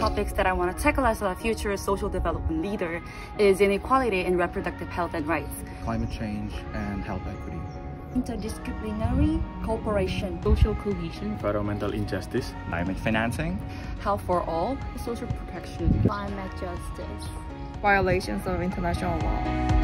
topics that I want to tackle as a future social development leader is inequality in reproductive health and rights, climate change and health equity, interdisciplinary cooperation, social cohesion, environmental injustice, climate financing, health for all, social protection, climate justice, violations of international law.